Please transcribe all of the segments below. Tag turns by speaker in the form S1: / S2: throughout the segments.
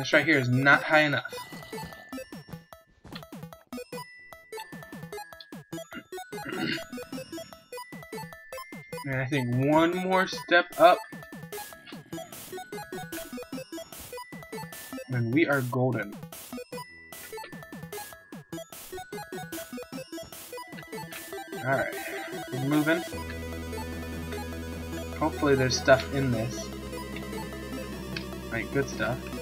S1: this right here is not high enough. and I think one more step up. And we are golden. Alright, we're moving. Hopefully there's stuff in this. Like, good stuff.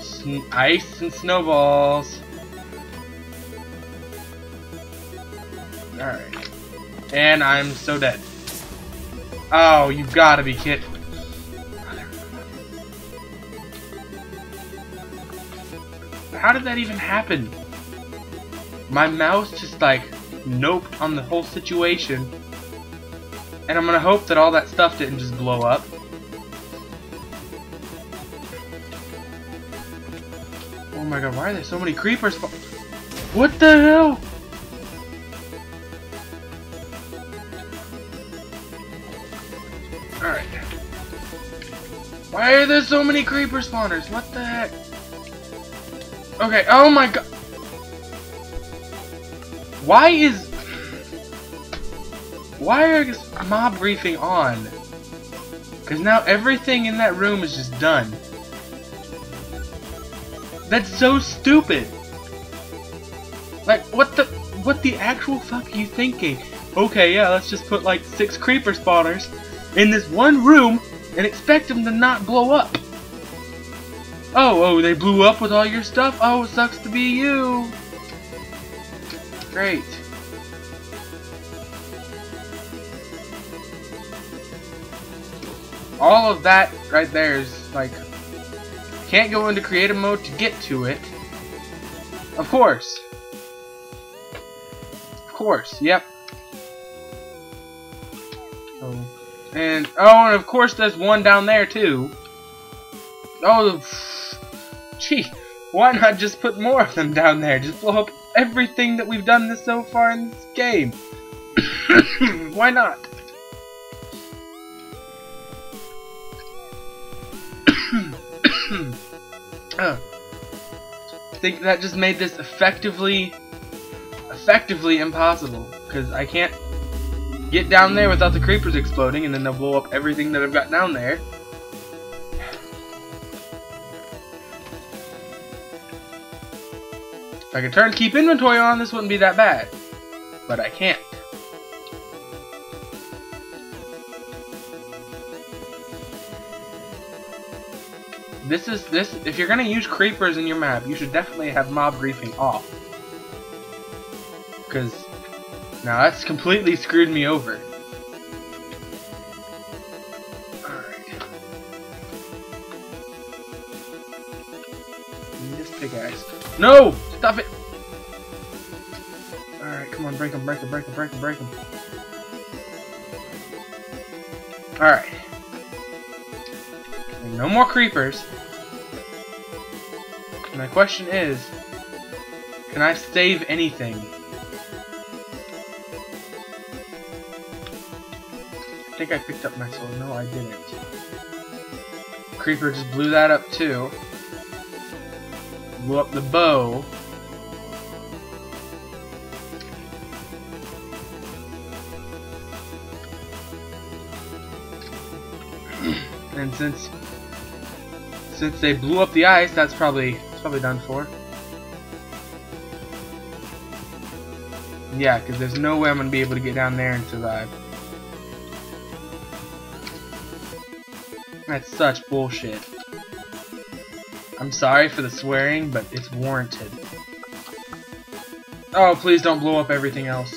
S1: Sn ice and snowballs. Alright. And I'm so dead. Oh, you gotta be kidding. How did that even happen? My mouse just like noped on the whole situation. And I'm gonna hope that all that stuff didn't just blow up. My god, why are there so many creepers? What the hell? Alright. Why are there so many creeper spawners? What the heck? Okay, oh my god. Why is... Why is mob griefing on? Because now everything in that room is just done. That's so stupid. Like, what the... What the actual fuck are you thinking? Okay, yeah, let's just put like six creeper spawners in this one room and expect them to not blow up. Oh, oh, they blew up with all your stuff? Oh, it sucks to be you. Great. All of that right there is like can't go into creative mode to get to it. Of course. Of course, yep. Oh. And oh, and of course there's one down there too. Oh, gee, why not just put more of them down there? Just blow up everything that we've done this so far in this game. why not? I think that just made this effectively, effectively impossible. Because I can't get down there without the creepers exploding, and then they'll blow up everything that I've got down there. If I could turn keep inventory on, this wouldn't be that bad. But I can't. This is this if you're gonna use creepers in your map, you should definitely have mob griefing off. Cause now that's completely screwed me over. Alright. This. No! Stop it! Alright, come on, break them, break them, break them, break them, break them. Alright. No more creepers. My question is, can I save anything? I think I picked up my soul. No, I didn't. Creeper just blew that up too. Blew up the bow. and since since they blew up the ice, that's probably probably done for. Yeah, because there's no way I'm going to be able to get down there and survive. That's such bullshit. I'm sorry for the swearing, but it's warranted. Oh, please don't blow up everything else.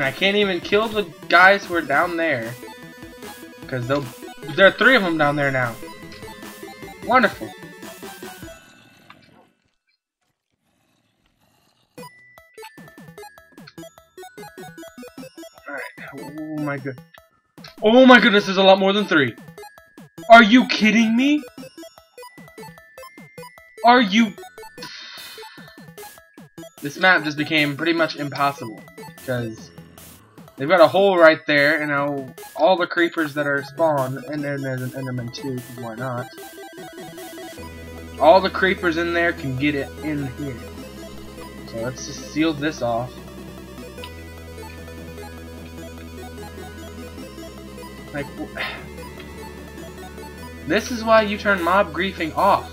S1: And I can't even kill the guys who are down there. Because they'll... There are three of them down there now. Wonderful. Alright. Oh my god. Oh my goodness, there's a lot more than three. Are you kidding me? Are you... This map just became pretty much impossible. because they've got a hole right there, and now all the creepers that are spawned, and then there's an Enderman too, why not? All the creepers in there can get it in here. So let's just seal this off. Like, this is why you turn mob griefing off.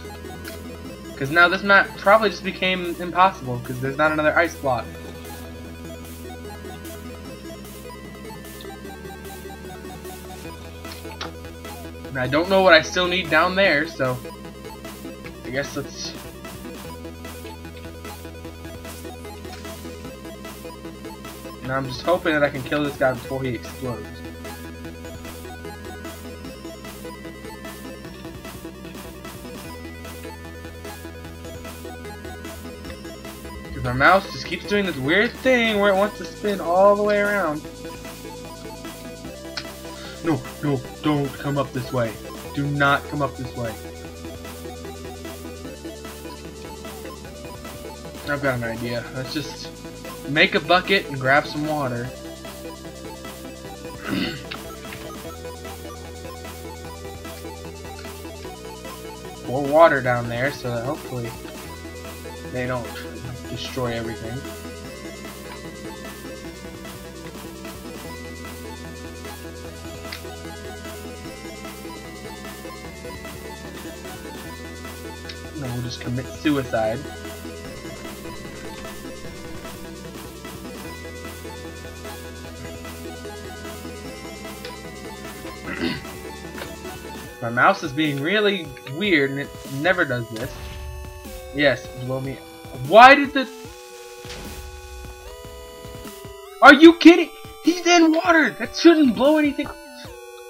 S1: Because now this map probably just became impossible because there's not another ice block. And I don't know what I still need down there, so I guess let's... Now I'm just hoping that I can kill this guy before he explodes. Because my mouse just keeps doing this weird thing where it wants to spin all the way around. No, don't come up this way. Do not come up this way. I've got an idea. Let's just make a bucket and grab some water. More water down there so that hopefully they don't destroy everything. No, we'll just commit suicide. My mouse is being really weird and it never does this. Yes, blow me why did the... Are you kidding? He's in water! That shouldn't blow anything.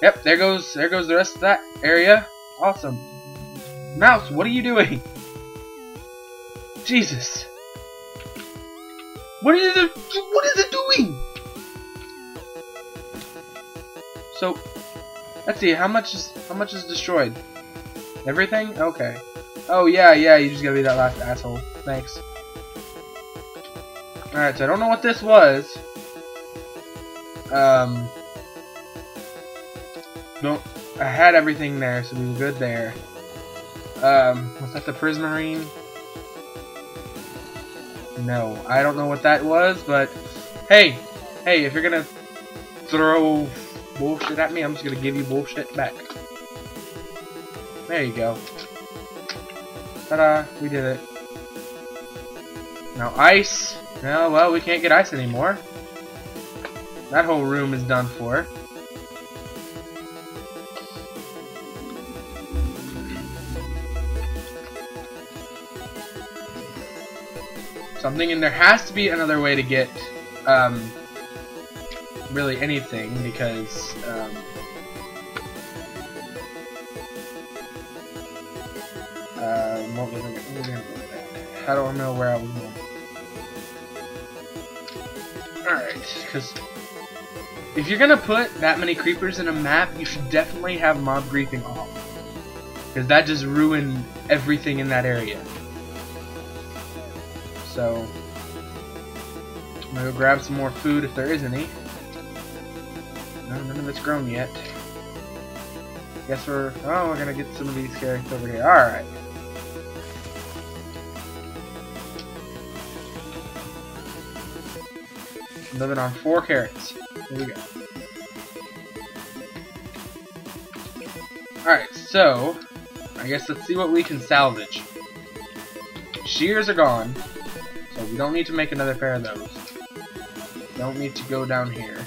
S1: Yep, there goes there goes the rest of that area. Awesome. Mouse, what are you doing? Jesus. What is it what is it doing? So let's see, how much is how much is destroyed? Everything? Okay. Oh yeah, yeah, you just gotta be that last asshole. Thanks. Alright, so I don't know what this was. Um don't I had everything there, so we were good there. Um, was that the Prismarine? No, I don't know what that was, but hey, hey, if you're gonna throw bullshit at me, I'm just gonna give you bullshit back. There you go. Ta-da! We did it. Now ice. No, well, we can't get ice anymore. That whole room is done for. Something, and there has to be another way to get, um, really anything, because, um, Uh, what was it? I don't know where I was going. Alright, because if you're gonna put that many creepers in a map, you should definitely have mob griefing off. Because that just ruined everything in that area. So, I'm gonna go grab some more food if there is any. No, none of it's grown yet. Guess we're, oh, we're gonna get some of these carrots over here. Alright. living on four carrots. Here we go. Alright, so, I guess let's see what we can salvage. Shears are gone, we don't need to make another pair of those. Don't need to go down here.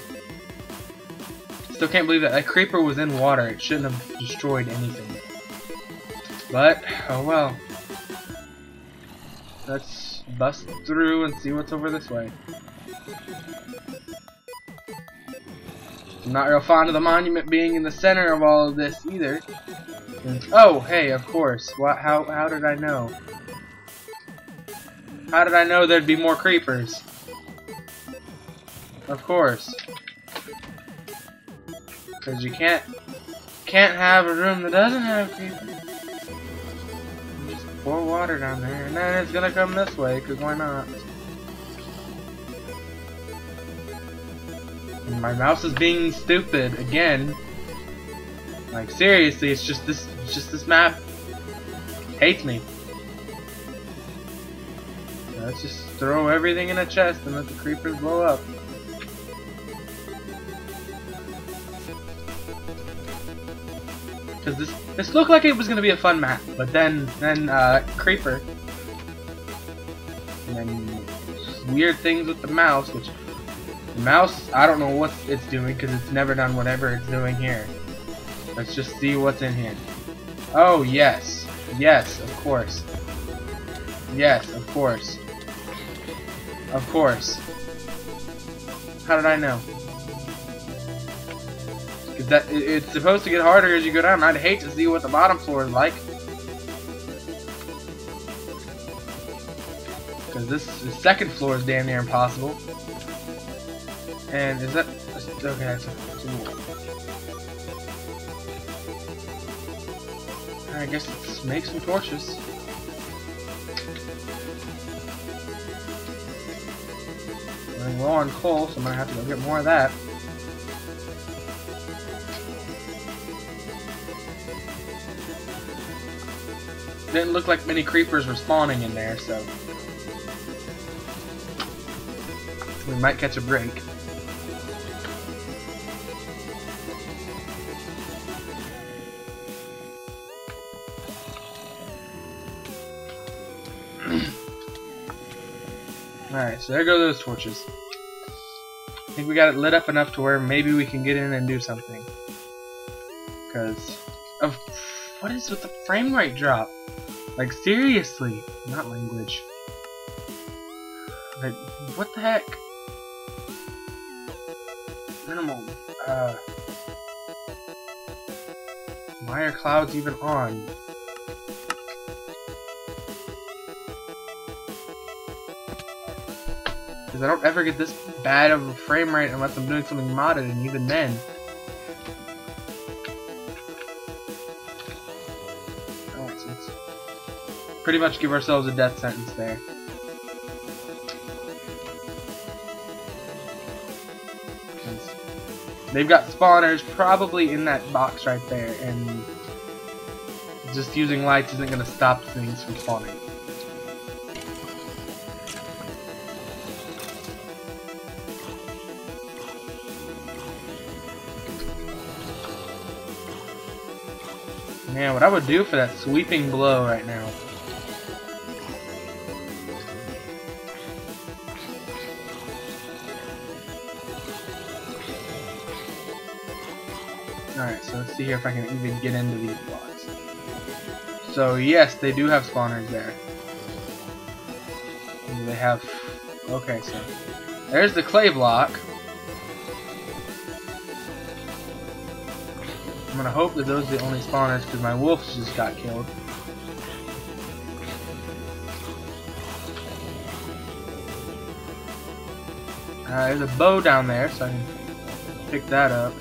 S1: Still can't believe that that creeper was in water. It shouldn't have destroyed anything. But, oh well. Let's bust through and see what's over this way. I'm not real fond of the monument being in the center of all of this either. Oh, hey, of course. What? How? How did I know? How did I know there'd be more creepers? Of course. Because you can't can't have a room that doesn't have creepers. Just pour water down there, and then it's gonna come this way. Cause why not? My mouse is being stupid again. Like seriously, it's just this it's just this map hates me. Let's just throw everything in a chest and let the creepers blow up. Cause this this looked like it was gonna be a fun map, but then then uh, creeper, and then weird things with the mouse, which the mouse I don't know what it's doing because it's never done whatever it's doing here. Let's just see what's in here. Oh yes, yes, of course, yes, of course, of course. How did I know? that it's supposed to get harder as you go down. I'd hate to see what the bottom floor is like. Because this the second floor is damn near impossible. And is that okay? That's I guess let's make some torches. Low on coal, so I'm gonna have to go get more of that. Didn't look like many creepers were spawning in there, so... We might catch a break. Alright, so there go those torches. I think we got it lit up enough to where maybe we can get in and do something. Because of what is with the frame rate drop? Like, seriously. Not language. Like, what the heck? Minimal. Uh. Why are clouds even on? Because I don't ever get this bad of a frame rate unless I'm doing something modded, and even then. Oh, pretty much give ourselves a death sentence there. They've got spawners probably in that box right there, and just using lights isn't going to stop things from spawning. Man, what I would do for that sweeping blow right now. Alright, so let's see here if I can even get into these blocks. So yes, they do have spawners there. They have... Okay, so... There's the clay block. I'm gonna hope that those are the only spawners because my wolves just got killed. Uh, there's a bow down there, so I can pick that up.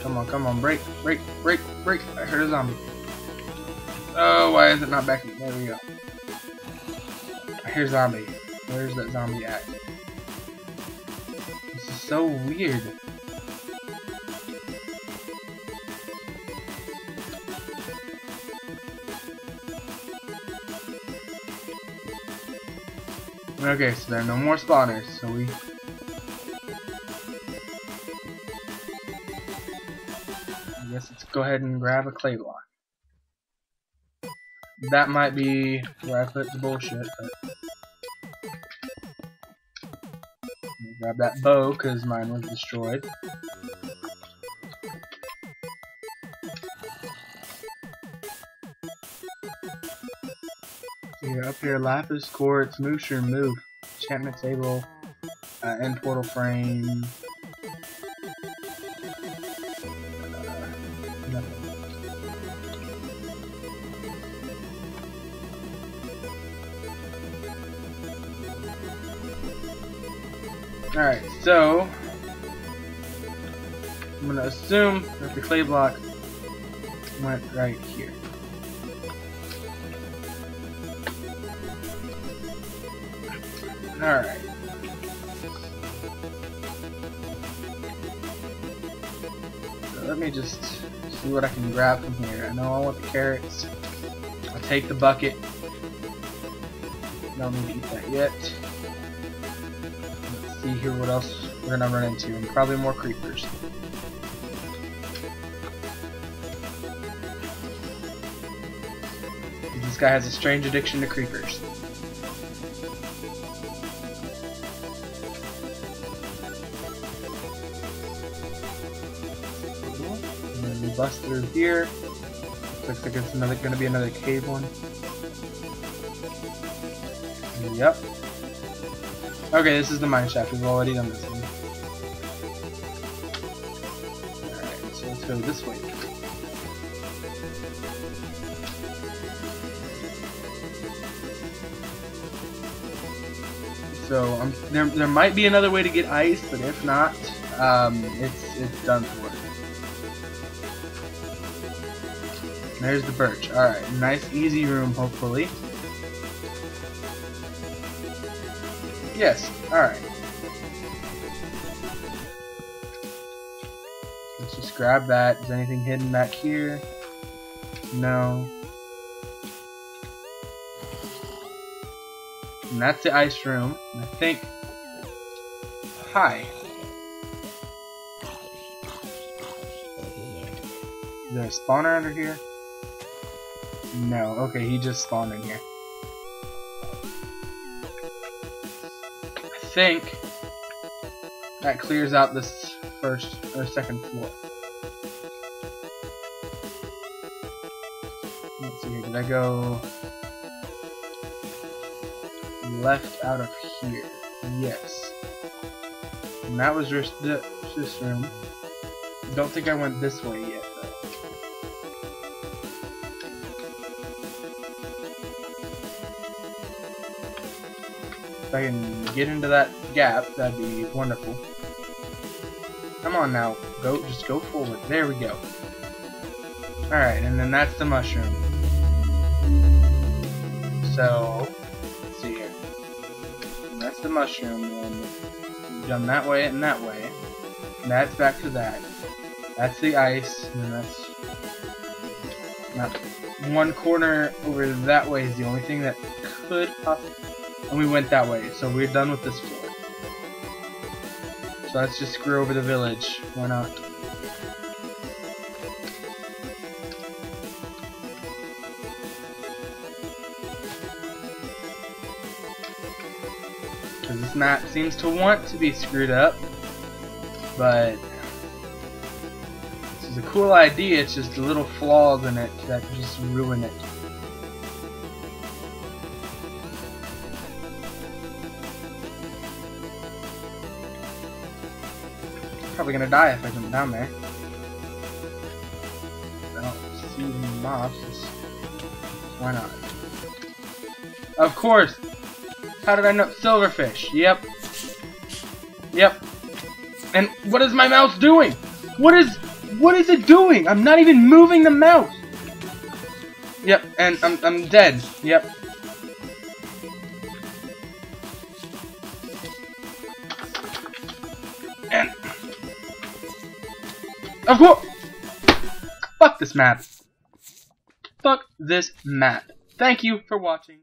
S1: Come on, come on, break, break, break, break. I heard a zombie. Oh, why is it not back? There we go. I hear zombie. Where's that zombie at? So weird. Okay, so there are no more spawners, so we I guess let's go ahead and grab a clay block. That might be where I put the bullshit, but... Grab that bow, because mine was destroyed. Here, up here, Lapis, Quartz, Moosher, Move, Enchantment Table, uh, End Portal Frame, Alright, so I'm gonna assume that the clay block went right here. Alright. Let me just see what I can grab from here. I know I want the carrots. I'll take the bucket. Don't need to eat that yet. See here what else we're gonna run into, and probably more creepers. This guy has a strange addiction to creepers. And then we bust through here. Looks like it's another gonna be another cave one. Yep. Okay, this is the mine shaft. We've already done this one. Alright, so let's go this way. So um, there, there might be another way to get ice, but if not, um, it's it's done for. There's the birch. Alright, nice easy room, hopefully. Yes, alright. Let's just grab that. Is anything hidden back here? No. And that's the ice room. I think... Hi. Is there a spawner under here? No. Okay, he just spawned in here. Think that clears out this first or second floor. Let's see here. Did I go left out of here? Yes. And that was just this room. Don't think I went this way yet. If I can get into that gap, that'd be wonderful. Come on now, go, just go forward. There we go. Alright, and then that's the mushroom. So, let's see here. That's the mushroom, and done that way and that way. And that's back to that. That's the ice, and that's... That one corner over that way is the only thing that could possibly and we went that way, so we're done with this floor. So let's just screw over the village. Why not? Because this map seems to want to be screwed up, but this is a cool idea, it's just little flaws in it that just ruin it. Probably gonna die if I come down there. I don't see any mobs. Why not? Of course! How did I know? Silverfish. Yep. Yep. And what is my mouse doing? What is... What is it doing? I'm not even moving the mouse! Yep, and I'm, I'm dead. Yep. Fuck this map. Fuck this map. Thank you for watching.